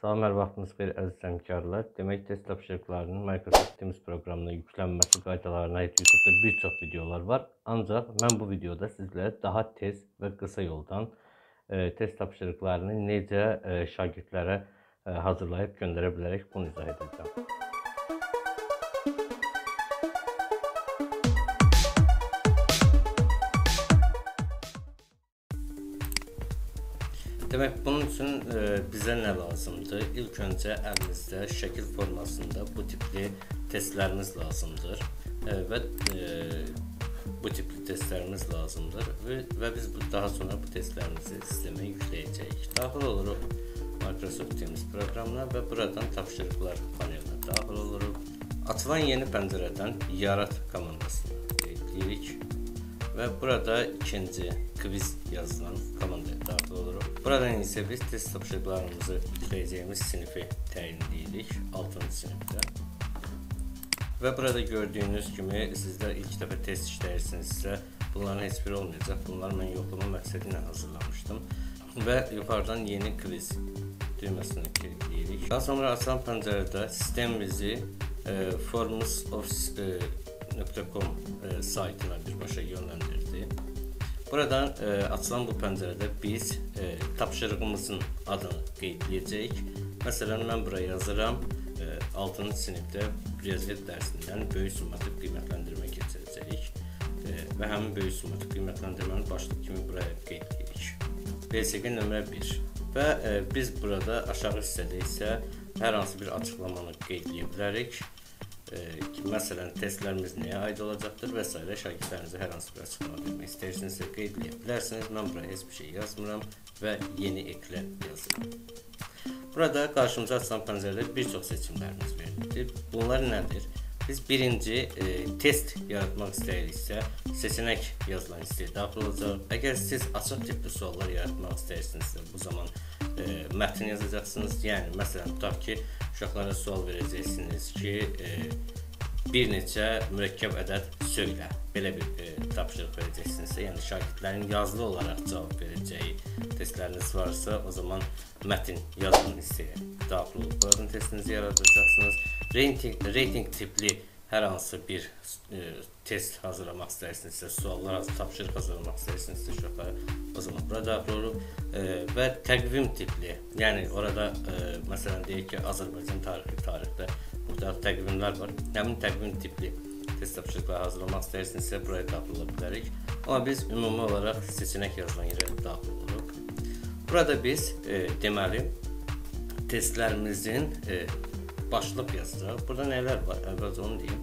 Salam, hər vaxtınız xeyir əziz həmkarlar. Demək, test tapşırıqlarının Microsoft Teams proqramına yüklənməsi qaydalarına aid YouTube-da bir çox videolar var. Ancaq mən bu videoda sizlərə daha tez və qısa yoldan e, test tapşırıqlarını necə e, şagirdlərə e, hazırlayıb göndərə bilərək bunu izah edəcəm. Demək, bunun üçün e, bizə nə lazımdır? İlk öncə əlimizdə şəkil formasında bu tipli testlərimiz lazımdır e, və e, bu tipli testlərimiz lazımdır və, və biz bu daha sonra bu testlərimizi sistemə yükləyəcəyik. Daxil oluruq Microsoft Teams proqramına və buradan tapşırıqlar panelinə daxil oluruq. Açılan yeni pəncərədən yarat komandasını ekləyirik və burada ikinci quiz yazılan komandaya daxil oluruq. Buradan isə biz test tapşırıqlarımızı yükləyəcəyimiz sinifi təyin edirik, 6-cı sinifdə. Və burada gördüyünüz kimi sizlər ilk dəfə test işləyirsinizsə, bunların heç biri olmayacaq. Bunlar mən yoxlama məqsədi ilə hazırlamışdım. Və yuxarıdan yeni quiz düyməsinə kilitləyirik. Daha sonra açılan pəncərədə sistem bizi e, formsoffice.com e, e, saytına birbaşa yönləndirdi. Buradan e, açılan bu pəncərədə biz e, tapşırığımızın adını qeydləyəcəyik. Məsələn, mən buraya yazıram. E, 6-cı sinifdə riyaziyyat dərsindən böyük summativ qiymətləndirmə keçirəcəyik. E, və həmin böyük summativ qiymətləndirmənin başlıq kimi buraya qeydləyirik. BSQ nömrə 1. Və e, biz burada aşağı hissədə isə hər hansı bir açıqlamanı qeydləyə bilərik ki, məsələn, testlərimiz nəyə aid olacaqdır və s. şagirdlərinizə hər hansı bir açıqlama vermək istəyirsinizsə qeyd edə bilərsiniz. Mən bura heç bir şey yazmıram və yeni eklə yazıram. Burada qarşımıza açılan pəncərədə bir çox seçimlərimiz verilmişdir. Bunlar nədir? Biz birinci e, test yaratmaq istəyiriksə, seçənək yazılan hissəyə daxil olacaq. Əgər siz açıq tipli suallar yaratmaq istəyirsinizsə, bu zaman e, mətn yazacaqsınız. Yəni, məsələn, tutaq ki, uşaqlara sual verəcəksiniz ki, e, bir neçə mürəkkəb ədəd söylə. Belə bir e, tapşırıq verəcəksinizsə, yəni şagirdlərin yazılı olaraq cavab verəcəyi testləriniz varsa, o zaman mətn yazılan hissəyə daxil olub buradan testinizi yaradacaqsınız. Rating, rating tipli hər hansı bir e, test hazırlamaq istəyirsinizsə, suallar hazır, tapşırıq hazırlamaq istəyirsinizsə uşaqlara o zaman bura daxil olur e, və təqvim tipli, yəni orada e, məsələn deyək ki, Azərbaycan tarixi tarixdə müxtəlif təqvimlər var. Həmin təqvim tipli test tapşırıqları hazırlamaq istəyirsinizsə buraya daxil ola bilərik. Amma biz ümumi olaraq seçənək yazılan yerə daxil oluruq. Burada biz e, deməli testlərimizin e, başlıq yazacaq. Burada nələr var? Əvvəlcə onu deyim.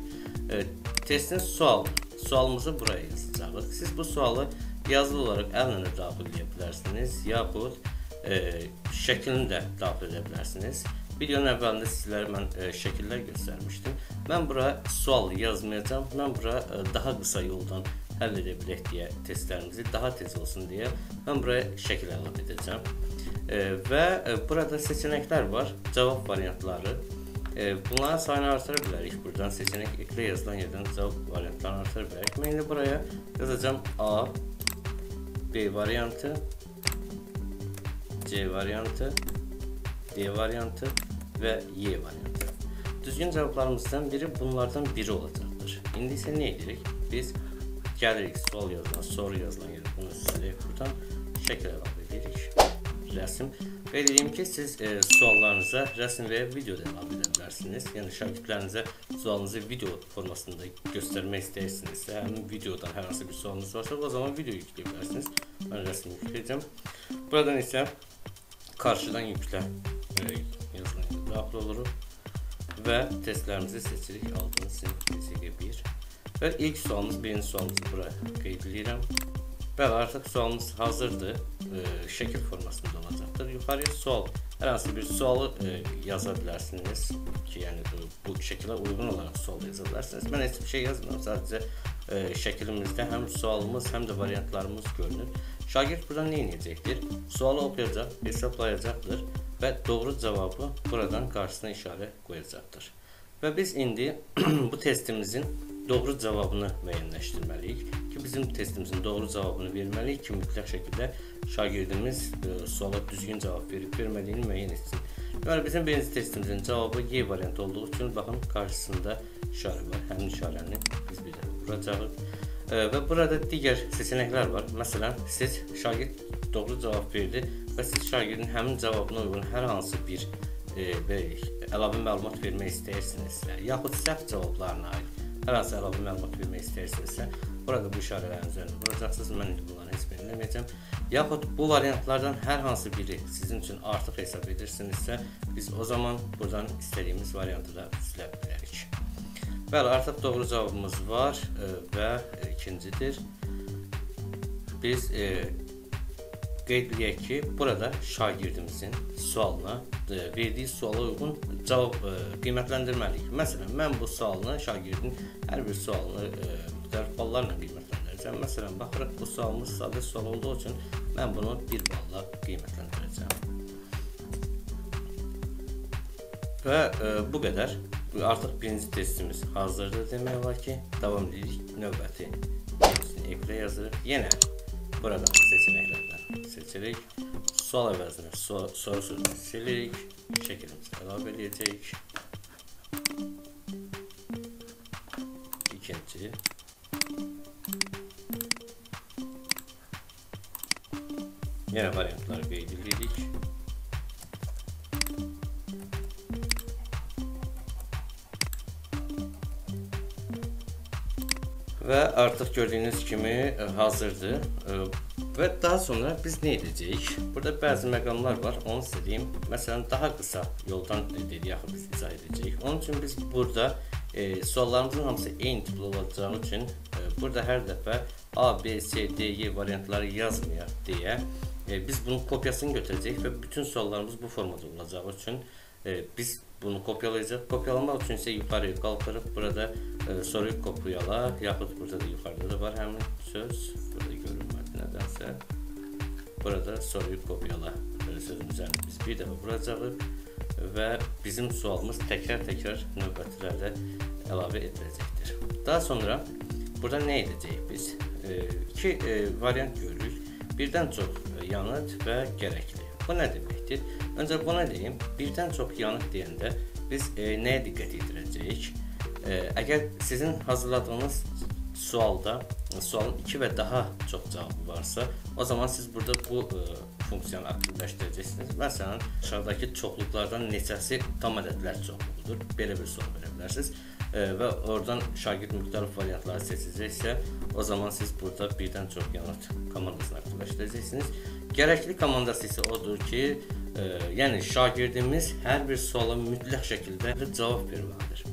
E, testin sualı. Sualımızı buraya yazacağıq. Siz bu sualı yazılı olaraq əllə də daxil edə bilərsiniz, yaxud e, şəklini də daxil edə bilərsiniz. Videonun əvvəlində sizlərə mən e, şəkillər göstərmişdim. Mən bura sual yazmayacağam. Mən bura e, daha qısa yoldan həll edə bilək deyə testlərimizi daha tez olsun deyə mən buraya şəkil əlavə edəcəm. E, və e, burada seçənəklər var, cavab variantları. E, bunların sayını artıra bilərik. Buradan seçenek ekle yazılan yerdən cavab variantlarını artıra bilərik. Mən indi buraya yazacağım A, B variantı, C variantı, D variantı və Y variantı. Düzgün cavablarımızdan biri bunlardan biri olacaqdır. İndi isə nə edirik? Biz gəlirik sual yazılan, soru yazılan yerə bunu silək buradan şəkil əlavə edirik. Və dediyim ki, siz e, suallarınıza rəsm və ya video da əlavə edə bilərsiniz. Yəni şagirdlərinizə sualınızı video formasında göstərmək istəyirsinizsə, həmin videodan hər hansı bir sualınız varsa, o zaman video yükləyə bilərsiniz. Mən rəsm yükləyəcəm. Buradan isə qarşıdan yüklə e, yazılan daxil oluruq və testlərimizi seçirik. 6-cı sinif PSG1 və ilk sualımız, birinci sualımızı bura qeyd edirəm. Bəli, artıq sualımız hazırdır. E, şəkil formasında olacaqdır. Yuxarıya sual Hər hansı bir sualı e, yaza bilərsiniz ki, yəni bu, şəkilə uyğun olaraq sual yaza bilərsiniz. Mən heç bir şey yazmıram, sadəcə e, şəkilimizdə həm sualımız, həm də variantlarımız görünür. Şagird buradan nə edəcəkdir? Sualı oxuyacaq, hesablayacaqdır və doğru cavabı buradan qarşısına işarə qoyacaqdır. Və biz indi bu testimizin doğru cavabını müəyyənləşdirməliyik ki, bizim testimizin doğru cavabını verməliyik ki, mütləq şəkildə şagirdimiz e, suala düzgün cavab verib vermədiyini müəyyən etsin. Yəni bizim birinci testimizin cavabı Y variantı olduğu üçün baxın qarşısında işarə var. Həmin işarəni biz bir də vuracağıq. E, və burada digər seçənəklər var. Məsələn, siz şagird doğru cavab verdi və siz şagirdin həmin cavabına uyğun hər hansı bir e, əlavə məlumat vermək istəyirsinizsə, yaxud səhv cavablarına aid hər hansı əlavə məlumat vermək istəyirsinizsə, burada bu işarələrin üzərində vuracaqsınız. Mən indi bunları heç birini eləməyəcəm. Yaxud bu variantlardan hər hansı biri sizin üçün artıq hesab edirsinizsə, biz o zaman buradan istədiyimiz variantı da silə bilərik. Bəli, artıq doğru cavabımız var və ikincidir. Biz e, qeyd edək ki, burada şagirdimizin sualına, e, verdiyi suala uyğun cavab e, qiymətləndirməliyik. Məsələn, mən bu sualını şagirdin hər bir sualını e, müxtəlif ballarla qiymətləndirəcəm. Məsələn, baxırıq bu sualımız sadə sual olduğu üçün mən bunu 1 balla qiymətləndirəcəm. Və ə, bu qədər. Artıq birinci testimiz hazırdır demək olar ki, davam edirik növbəti ekrana yazırıq. Yenə buradan seçənəklərdən seçerek sual əvəzinə soru, soru sözünü silirik, şəklimizi əlavə edəcəyik. İkinci. Yenə variantları qeyd Və artıq gördüyünüz kimi e, hazırdır. E, Və daha sonra biz nə edəcəyik? Burada bəzi məqamlar var, onu sizə deyim. Məsələn, daha qısa yoldan dedik, yaxud biz izah edəcəyik. Onun üçün biz burada e, suallarımızın hamısı eyni tipli olacağı üçün e, burada hər dəfə A, B, C, D, Y variantları yazmayaq deyə e, biz bunun kopyasını götürəcəyik və bütün suallarımız bu formada olacağı üçün e, biz bunu kopyalayacaq. Kopyalamaq üçün isə yuxarıya qalxırıq. Burada e, soruyu kopyala, yaxud burada da yuxarıda da var həmin söz. Burada görünmür nədənsə burada soruyu kopyala sözün üzərini biz bir dəfə vuracağıq və bizim sualımız təkrar-təkrar növbətlərdə əlavə ediləcəkdir. Daha sonra burada nə edəcəyik biz? E, iki e, variant görürük. Birdən çox yanıt və gərəkli. Bu nə deməkdir? Öncə buna deyim, birdən çox yanıt deyəndə biz e, nəyə diqqət yetirəcəyik? E, əgər sizin hazırladığınız sualda sualın 2 və daha çox cavabı varsa, o zaman siz burada bu e, funksiyanı aktivləşdirəcəksiniz. Məsələn, aşağıdakı çoxluqlardan neçəsi tam ədədlər çoxluğudur? Belə bir sual verə bilərsiniz. E, və oradan şagird müxtəlif variantları seçəcəksə, o zaman siz burada birdən çox yanıt komandasını aktivləşdirəcəksiniz. Gərəkli komandası isə odur ki, e, yəni şagirdimiz hər bir suala mütləq şəkildə cavab verməlidir.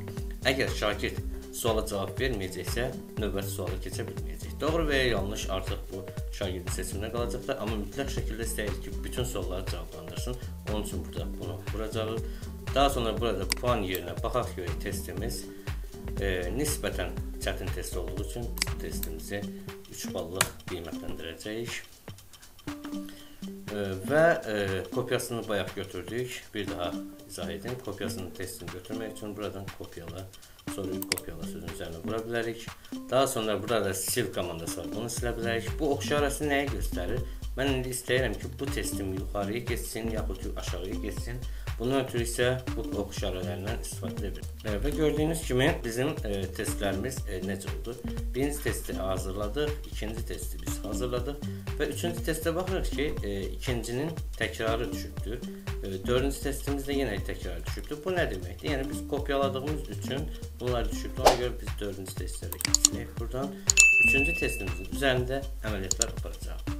Əgər şagird suala cavab verməyəcəksə, növbəti suala keçə bilməyəcək. Doğru və ya yanlış artıq bu şagirdin seçiminə qalacaqdır, amma mütləq şəkildə istəyirik ki, bütün sualları cavablandırsın. Onun üçün burada bunu vuracağıq. Daha sonra burada puan yerinə baxaq görək testimiz e, nisbətən çətin test olduğu üçün testimizi 3 ballıq qiymətləndirəcəyik. Və e, kopyasını bayaq götürdük. Bir daha izah edin. Kopyasını testini götürmək üçün buradan kopyala soruyu kopyala sözün üzərinə vura bilərik. Daha sonra burada sil komandası var. Bunu silə bilərik. Bu ox işarəsi nəyi göstərir? Mən indi istəyirəm ki, bu testim yuxarıya getsin, yaxud aşağıya getsin. Bunun ötürü isə bu ox işarələrindən istifadə edə bilir. Və gördüyünüz kimi bizim e, testlərimiz e, necə oldu? Birinci testi hazırladıq, ikinci testi biz hazırladıq və üçüncü testə baxırıq ki, e, ikincinin təkrarı düşübdür. E, dördüncü testimizdə yenə təkrar düşübdür. Bu nə deməkdir? Yəni biz kopyaladığımız üçün bunlar düşübdür. Ona görə biz dördüncü testlərə keçirik. Buradan üçüncü testimizin üzərində əməliyyatlar aparacağıq.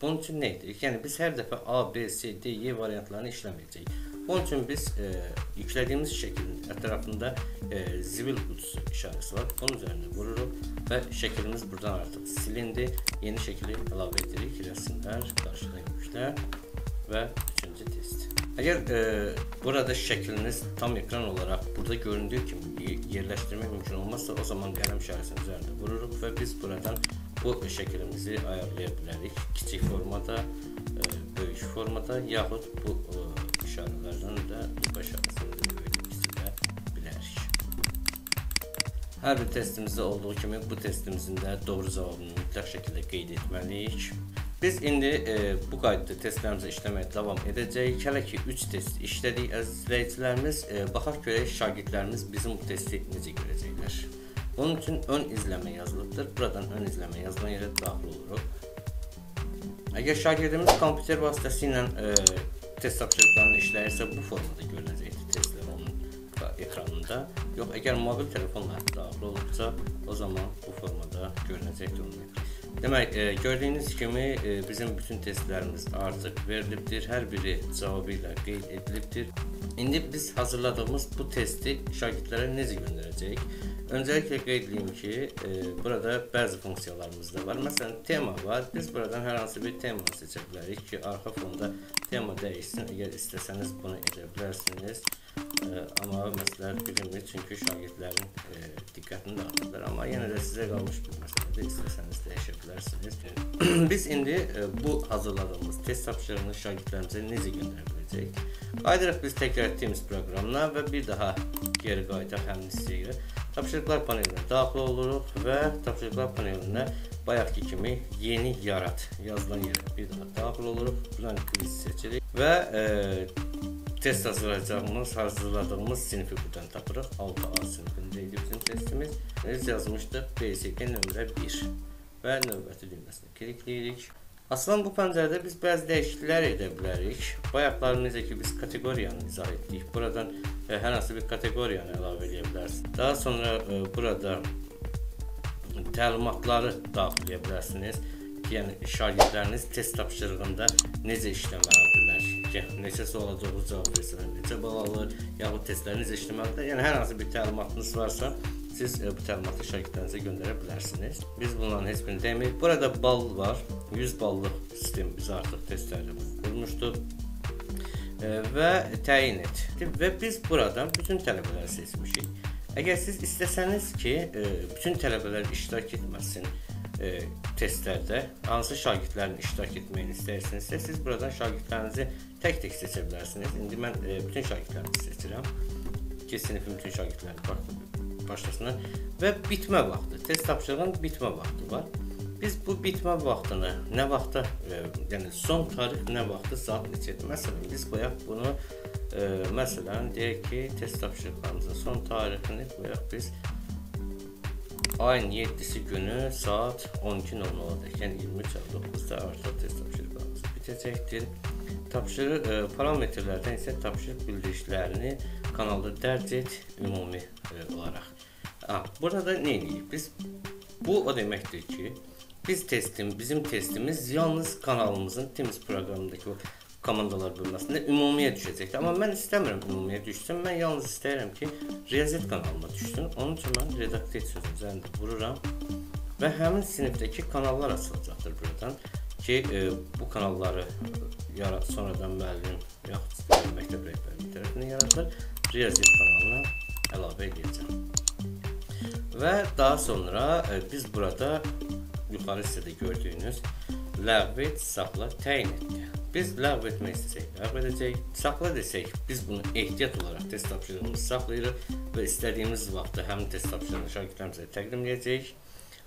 Bunun üçün nə edirik? Yəni biz hər dəfə A, B, C, D, Y variantlarını işləməyəcəyik. Bunun üçün biz e, yüklədiyimiz şəklin ətrafında e, zibil qutusu işarəsi var. Onun üzərinə vururuq və şəklimiz buradan artıq silindi. Yeni şəkli əlavə edirik. Rəsmlər, qarşıdan yüklə və üçüncü test. Əgər e, burada şəkliniz tam ekran olaraq burada göründüyü kimi yerləşdirmək mümkün olmazsa, o zaman qələm işarəsinin üzərində vururuq və biz buradan bu şəklimizi ayarlaya bilərik. Kiçik formada, e, böyük formada, yaxud bu e, işarələrdən də baş arasında böyük istidə bilərik. Hər bir testimizdə olduğu kimi bu testimizin də doğru cavabını mütləq şəkildə qeyd etməliyik. Biz indi e, bu qaydada testlərimizi işləməyə davam edəcəyik. Hələ ki 3 test işlədik əziz izləyicilərimiz. E, baxaq görək şagirdlərimiz bizim bu testi necə görəcəklər. Bunun üçün ön izləmə yazılıbdır. Buradan ön izləmə yazılan yerə daxil oluruq. Əgər şagirdimiz kompüter vasitəsilə e, test tapşırıqlarını işləyirsə, bu formada görünəcəkdir testlər onun ekranında. Yox, əgər mobil telefonla daxil olubsa, o zaman bu formada görünəcəkdir onun ekranında. Demək, e, gördüyünüz kimi e, bizim bütün testlərimiz artıq verilibdir. Hər biri cavabı ilə qeyd edilibdir. İndi biz hazırladığımız bu testi şagirdlərə necə göndərəcəyik? Öncəliklə qeyd edeyim ki, e, burada bəzi funksiyalarımız da var. Məsələn, tema var. Biz buradan hər hansı bir tema seçə bilərik ki, arxa fonda tema dəyişsin. Əgər istəsəniz bunu edə bilərsiniz. Amma məsləhət bilinmir, çünki şagirdlərin e, diqqətini dağıtırlar. Amma yenə də sizə qalmış bir məsələdir. İstəsəniz dəyişə bilərsiniz. Biz indi e, bu hazırladığımız test tapşırığını şagirdlərimizə necə göndərə biləcəyik? Qayıdırıq biz təkrar etdiyimiz proqramına və bir daha geri qayıdaq həmin hissəyə. Tapşırıqlar panelinə daxil oluruq və tapşırıqlar panelinə bayaqki kimi yeni yarat yazılan yerə bir daha daxil oluruq. Buradan quiz seçirik və e, test hazırlayacağımız, hazırladığımız sinfi buradan tapırıq. 6A sinifində idi bizim testimiz. Biz yazmışdıq BSK nömrə 1 və növbəti düyməsinə klikləyirik. Aslında bu pəncərədə biz bəzi dəyişikliklər edə bilərik. Bayaqlar necə ki biz kateqoriyanı izah etdik. Buradan e, hər hansı bir kateqoriyanı əlavə edə bilərsiniz. Daha sonra e, burada təlimatları daxil edə bilərsiniz. Yəni şagirdləriniz test tapşırığında necə işləməlidirlər ki, neçə suala doğru cavab versələr, neçə bal alır, yaxud testləri necə işləməlidir. Yəni hər hansı bir təlimatınız varsa, siz e, bu təlimatı şagirdlərinizə göndərə bilərsiniz. Biz bunların heç birini demirik. Burada bal var. 100 ballıq sistem biz artıq testləri qurmuşduq e, və təyin et. Və biz buradan bütün tələbələri seçmişik. Əgər siz istəsəniz ki, e, bütün tələbələr iştirak etməsin, e, testlərdə hansı şagirdlərin iştirak etməyini istəyirsinizsə, siz buradan şagirdlərinizi tək-tək seçə bilərsiniz. İndi mən e, bütün şagirdlərimi seçirəm. Ki, sinifin bütün şagirdləri başlasınlar və bitmə vaxtı, test tapşırığının bitmə vaxtı var. Biz bu bitmə vaxtını nə vaxta, e, yəni son tarix nə vaxtı saat neçədir? Məsələn, biz qoyaq bunu e, məsələn deyək ki, test tapşırıqlarımızın son tarixini qoyaq biz ayın 7-si günü saat 12.00-da, yəni 23.09-da artıq test tapşırıqlarımız bitəcəkdir. Tapşırıq e, parametrlərdən isə tapşırıq bildirişlərini kanalda dərc et ümumi e, olaraq. Ha, burada da nə edirik? Biz bu o deməkdir ki, biz testim, bizim testimiz yalnız kanalımızın Teams proqramındakı o komandalar bölməsində ümumiyə düşəcəkdir. Amma mən istəmirəm ümumiyə düşsün. Mən yalnız istəyirəm ki, riyaziyyat kanalına düşsün. Onun üçün mən redaktə sözünün üzərində vururam və həmin sinifdəki kanallar açılacaqdır buradan ki, e, bu kanalları yarat sonradan müəllim yaxud məktəb rəhbəri tərəfindən yaradılır. Riyaziyyat kanalına əlavə edəcəm. Və daha sonra e, biz burada yuxarı hissədə gördüyünüz ləğv et, saxla, təyin etdi. Biz ləğv etmək istəsək, ləğv edəcəyik. Saxla desək, biz bunu ehtiyat olaraq test tapşırığımızı saxlayırıq və istədiyimiz vaxtda həmin test tapşırığını şagirdlərimizə təqdim edəcəyik.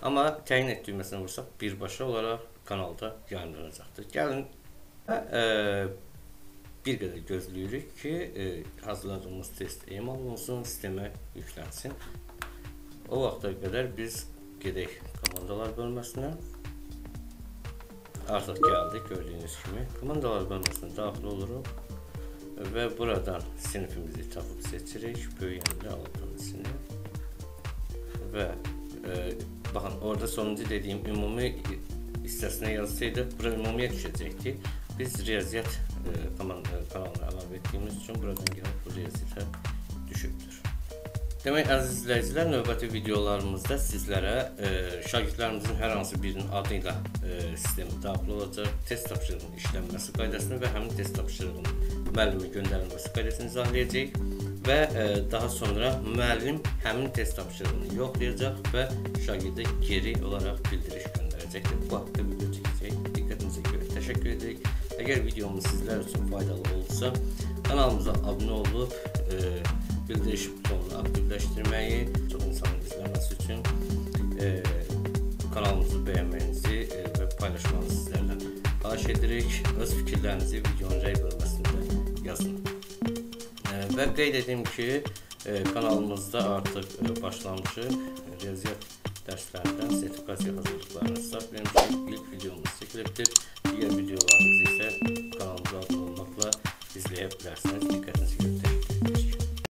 Amma təyin et düyməsinə vursaq, birbaşa olaraq kanalda yayımlanacaqdır. Gəlin e, bir qədər gözləyirik ki, e, hazırladığımız test emal olunsun, sistemə yüklənsin. O vaxta qədər biz gedək komandalar bölməsinə. Artıq gəldik gördüyünüz kimi. Komandalar bölməsinə daxil oluruq və buradan sinifimizi tapıb seçirik. Böyüyəndə aldım sinif. Və e, baxın, orada sonuncu dediyim ümumi hissəsinə yazsaydı, bura ümumiyə düşəcəkdi. Biz riyaziyyat e, komanda kanalına əlavə etdiyimiz üçün buradan gəlib bu riyaziyyata düşübdür. Demək, əziz izləyicilər, növbəti videolarımızda sizlərə e, şagirdlərimizin hər hansı birinin adı ilə e, sistemi daxil olacaq, test tapşırığının işlənməsi qaydasını və həmin test tapşırığının müəllimə göndərilməsi qaydasını izahlayacağıq və e, daha sonra müəllim həmin test tapşırığını yoxlayacaq və şagirdə geri olaraq bildiriş göndərəcəkdir. Bu haqda video çəkəcək. Diqqətinizə görə təşəkkür edirik. Əgər videomuz sizlər üçün faydalı olsa, kanalımıza abunə olub, e, bildiriş butonunu aktivləşdirməyi, çox insanın izləməsi üçün e, kanalımızı bəyənməyinizi e, və paylaşmanızı sizlərdən xahiş edirik. Öz fikirlərinizi videonun rəy bölməsində yazın. E, və qeyd edim ki, e, kanalımızda artıq e, başlanmışı riyaziyyat dərslərindən sertifikasiya hazırlıqlarını start vermişik. İlk videomuz çəkilibdir. Digər videolarımızı isə kanalımıza abunə olmaqla izləyə bilərsiniz. Diqqət